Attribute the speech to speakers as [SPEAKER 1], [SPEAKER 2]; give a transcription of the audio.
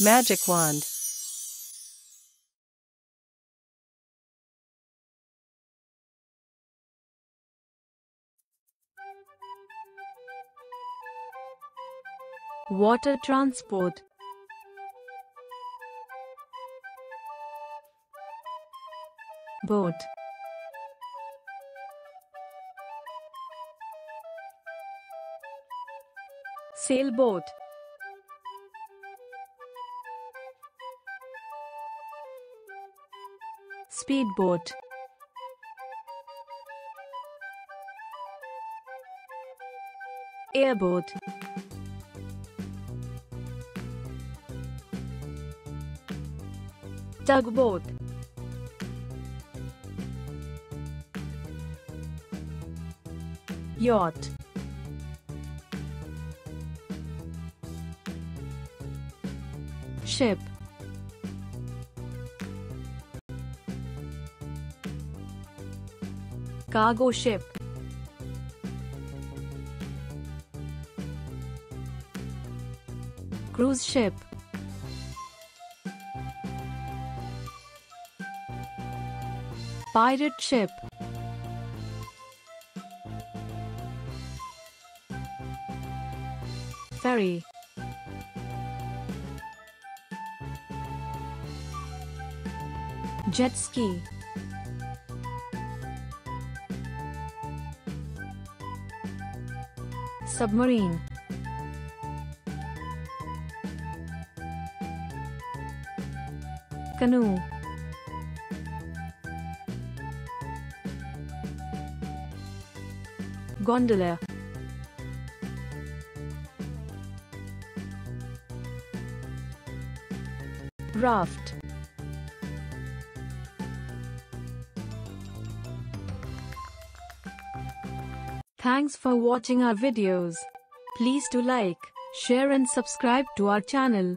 [SPEAKER 1] Magic wand.
[SPEAKER 2] Water transport. Boat. Sailboat. Speedboat. Airboat. Tugboat. Yacht. Ship. Cargo ship. Cruise ship. Pirate ship. Ferry. Jet ski. Submarine. Canoe. Gondola. Raft. Thanks for watching our videos. Please do like, share and subscribe to our channel.